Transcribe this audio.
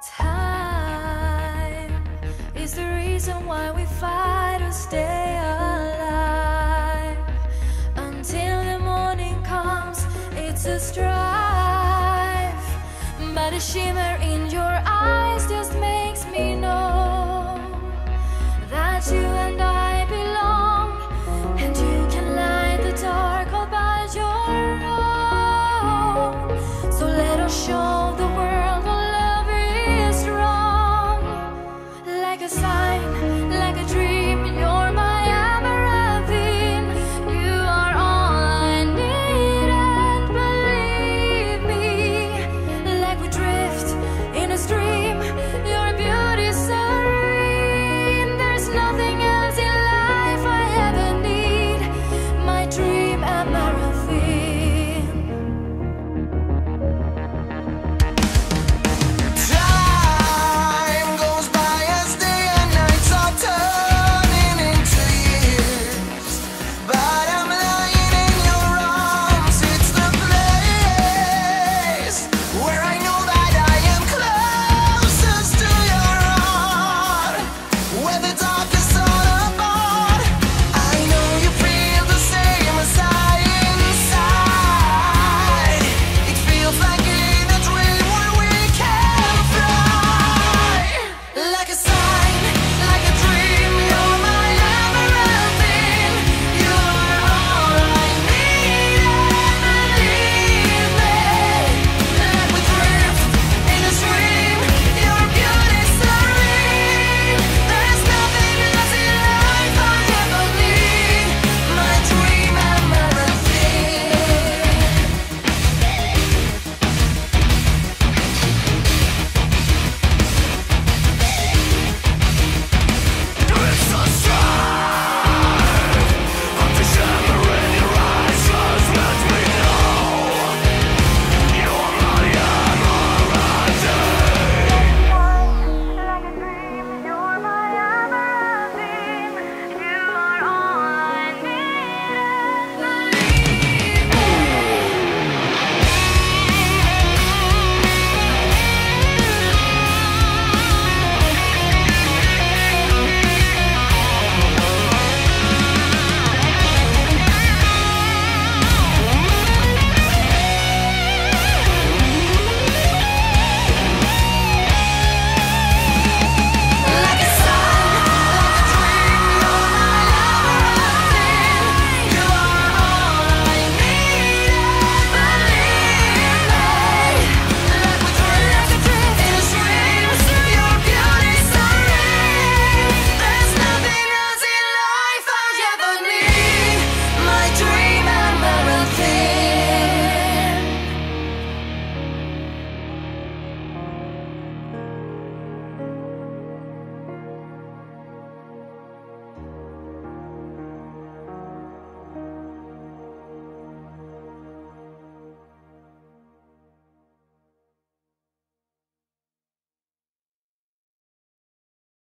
Time is the reason why we fight to stay alive. Until the morning comes, it's a strife. But a shimmer in your eyes just makes me know that you and I.